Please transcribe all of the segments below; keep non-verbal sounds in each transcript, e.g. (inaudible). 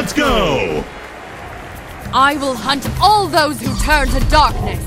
Let's go! I will hunt all those who turn to darkness!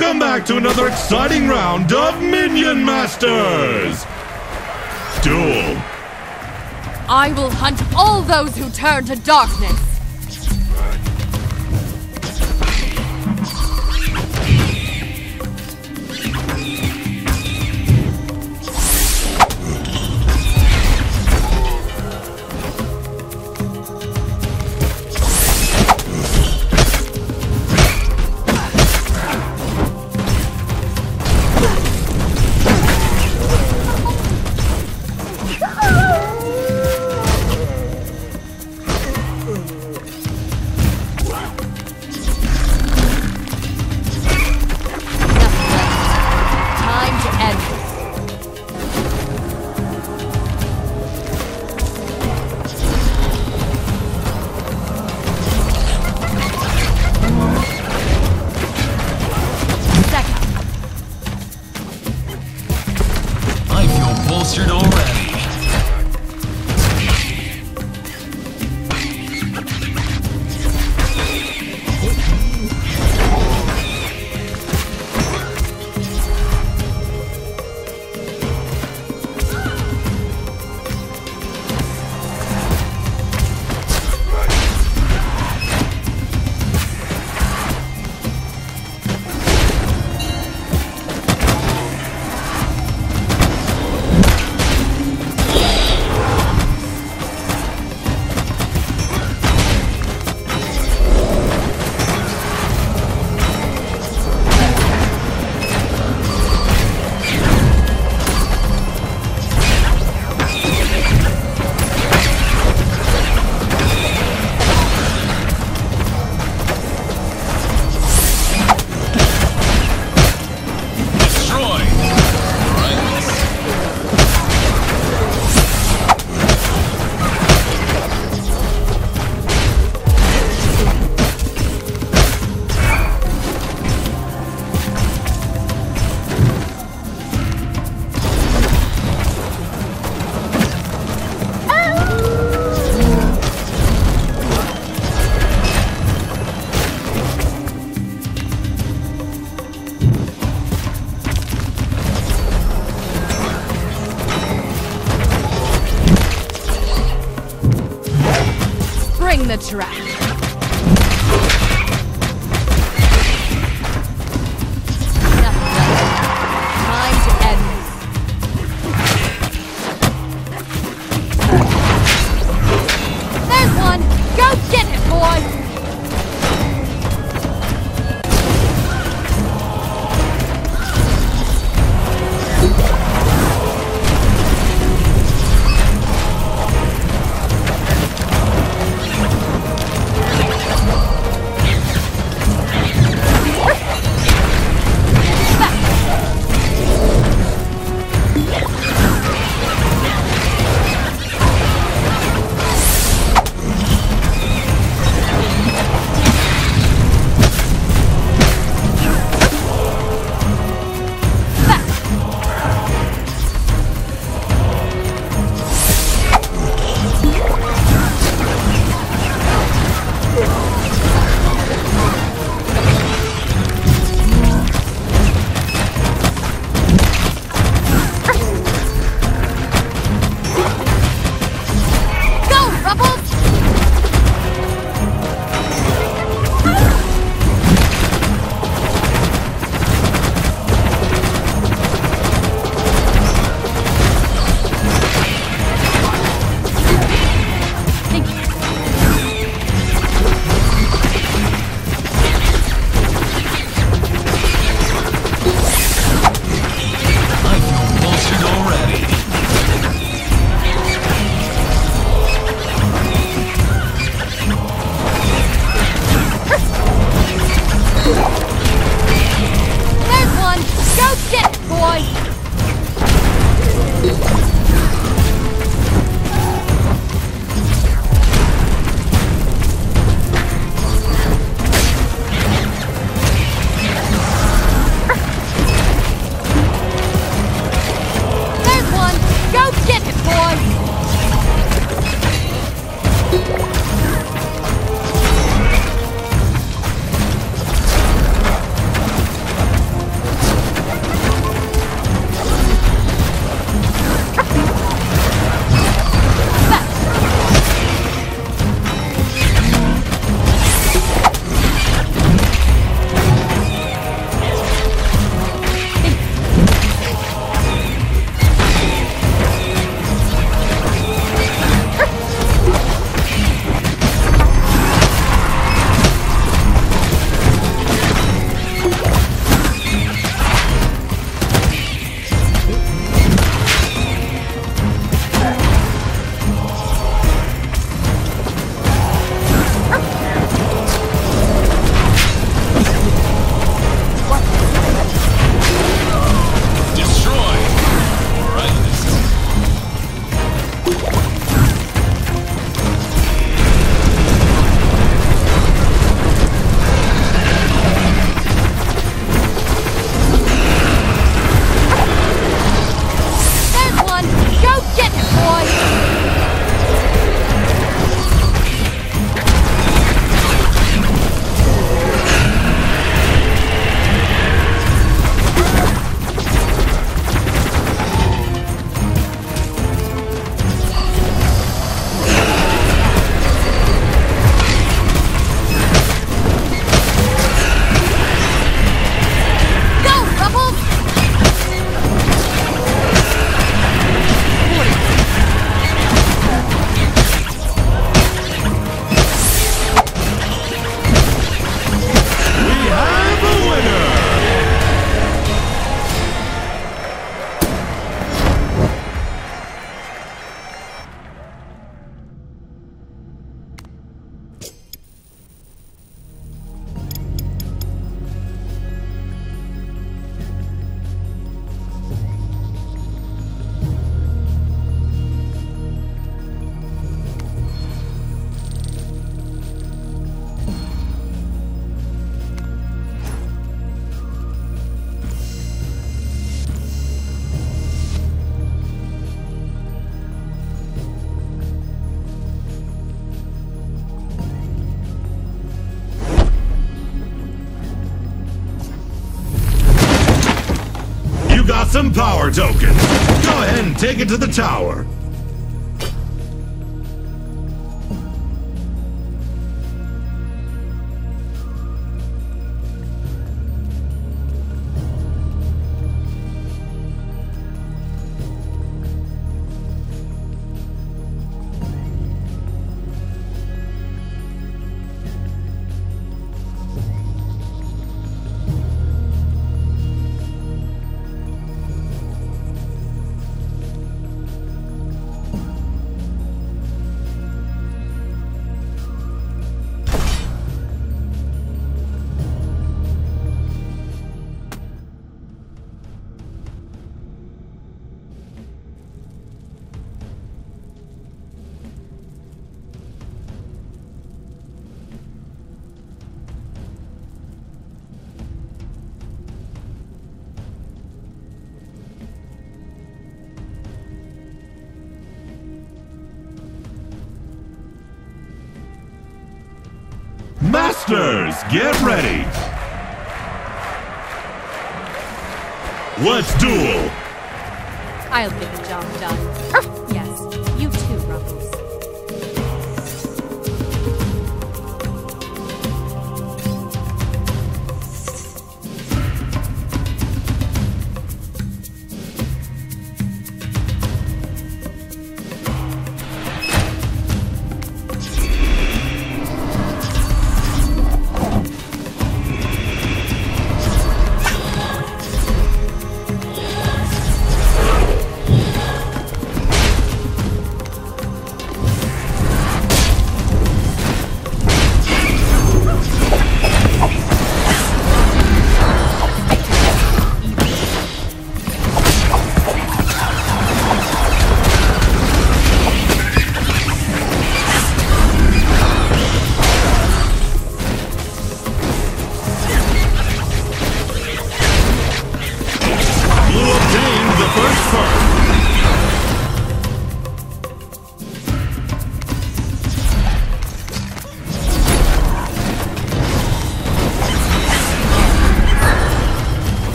Welcome back to another exciting round of Minion Masters! Duel. I will hunt all those who turn to darkness. Get got some power tokens. Go ahead and take it to the tower.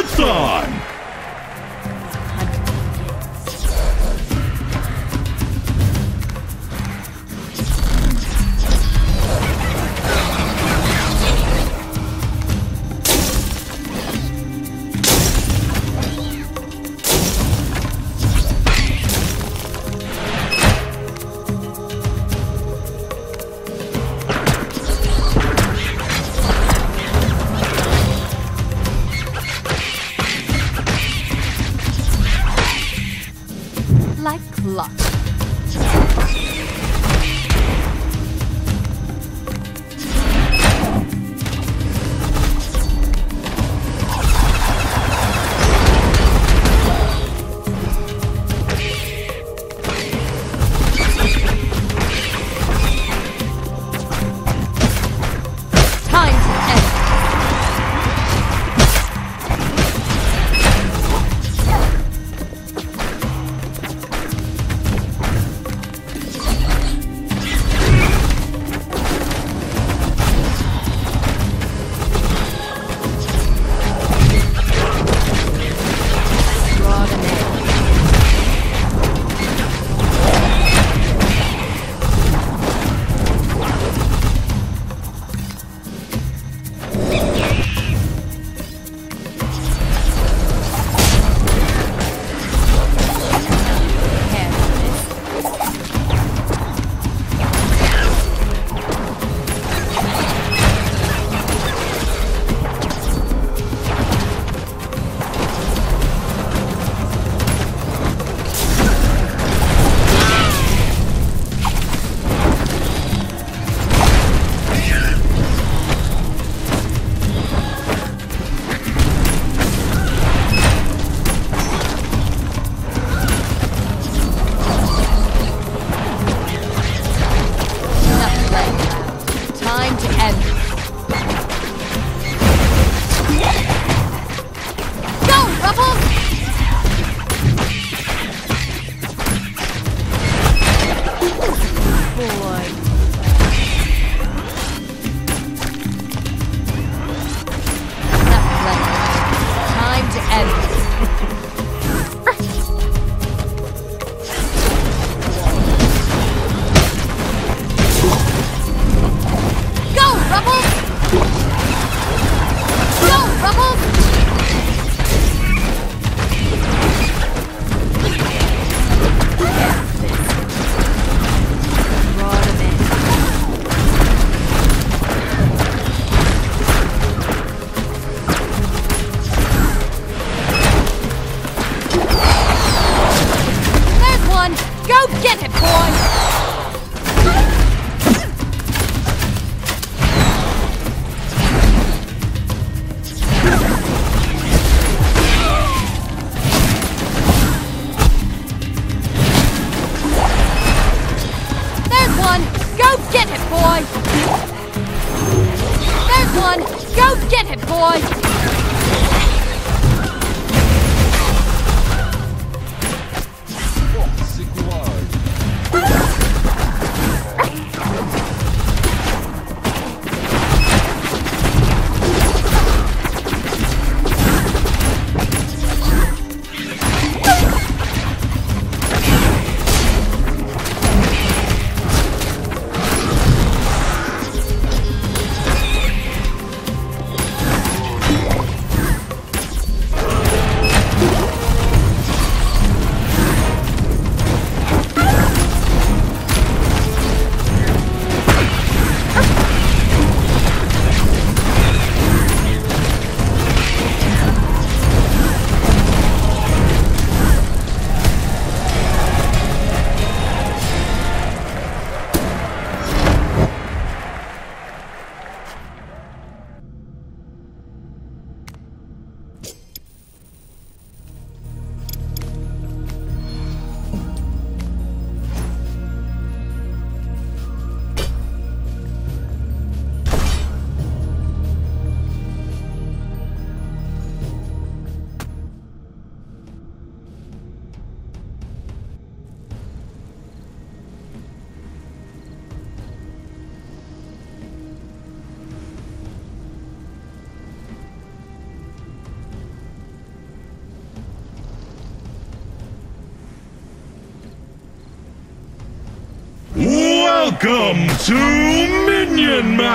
It's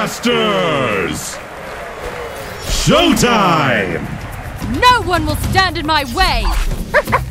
Masters! Showtime! No one will stand in my way! (laughs)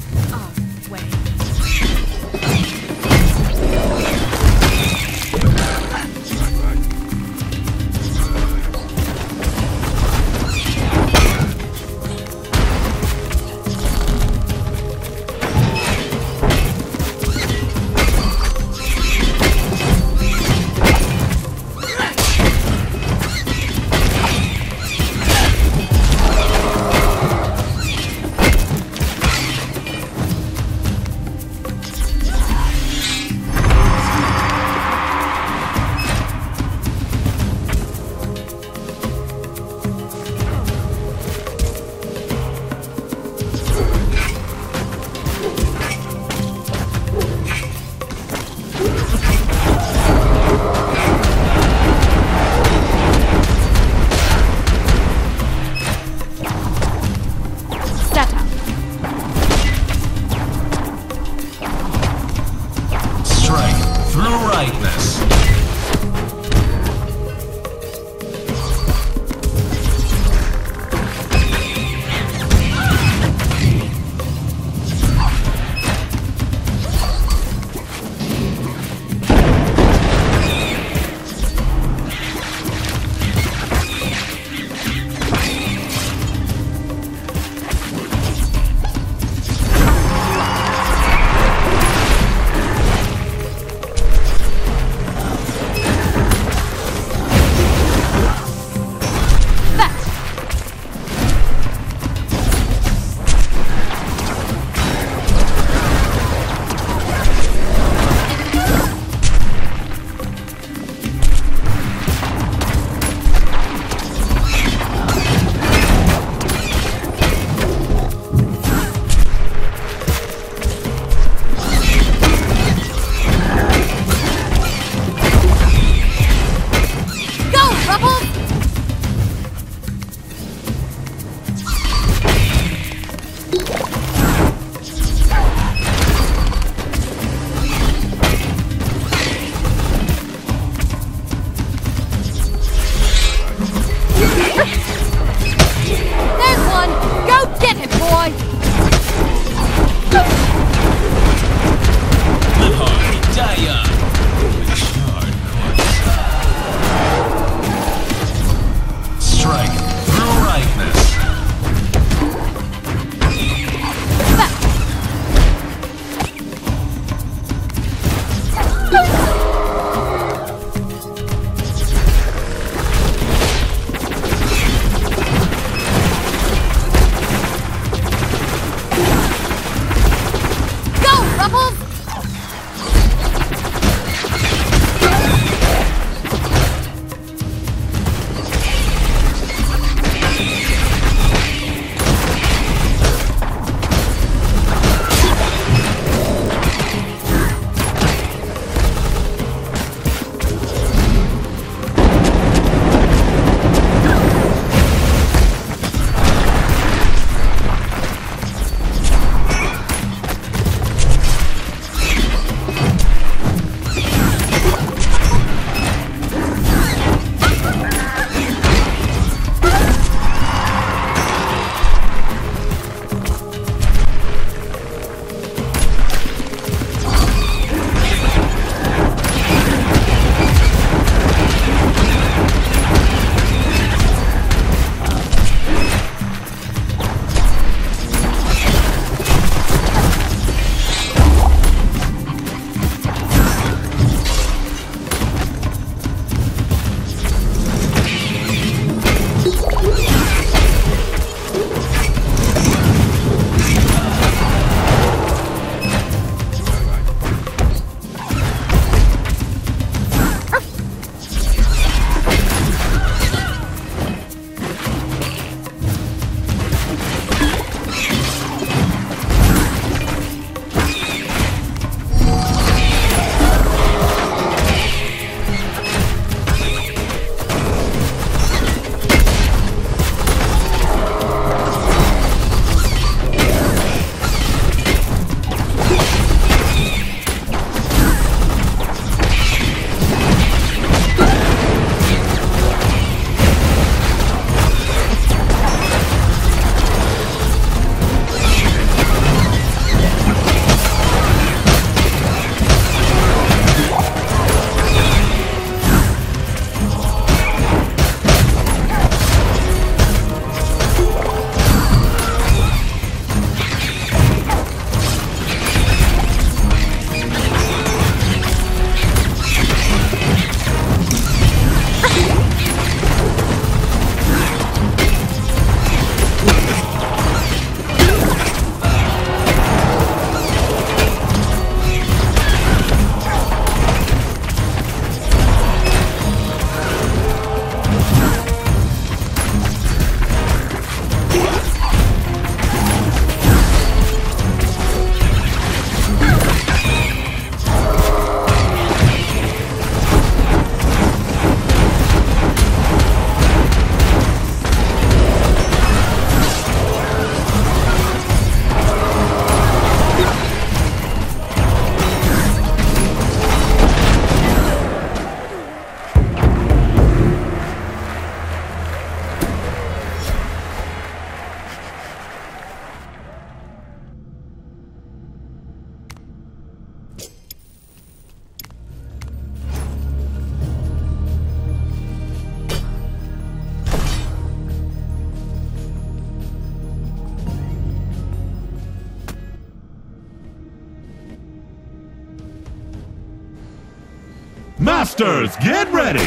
Masters, get ready!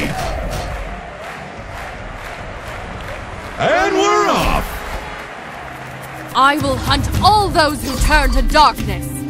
And we're off! I will hunt all those who turn to darkness.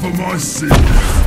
for my sins.